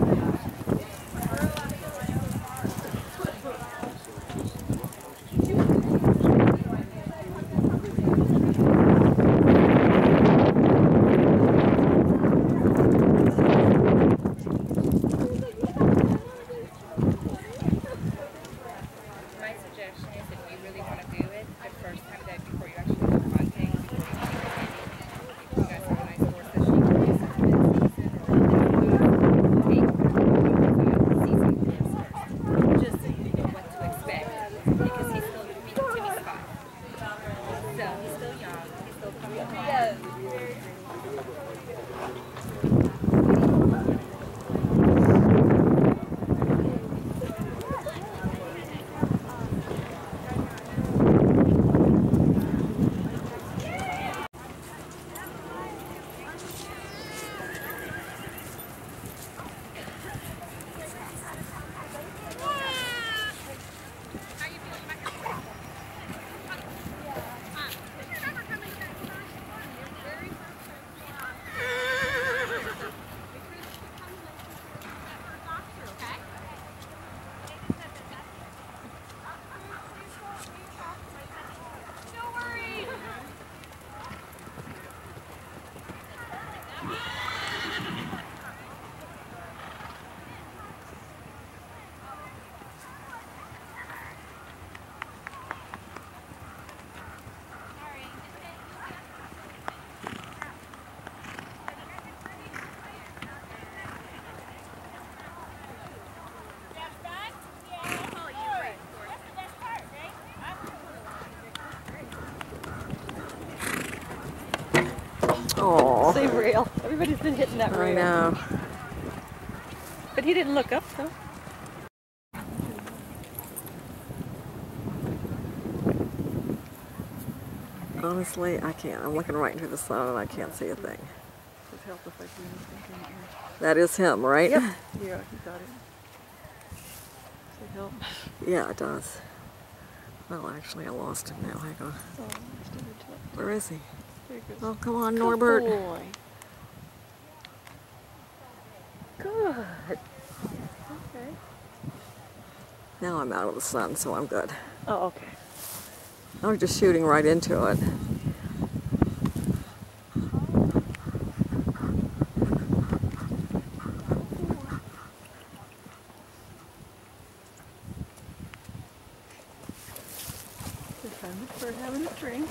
My Oh, rail. Everybody's been hitting that I rail. know. But he didn't look up though. Honestly, I can't. I'm looking right into the sun and I can't see a thing. Just help if I do anything. That is him, right? Yep. Yeah, he got it. Help. Yeah, it does. Well, actually, I lost him now. Hang on. Oh, he's still in touch. Where is he? Oh, come on, Good Norbert. Boy. Good. Okay. Now I'm out of the sun, so I'm good. Oh, okay. I'm just shooting right into it. We're having a drink.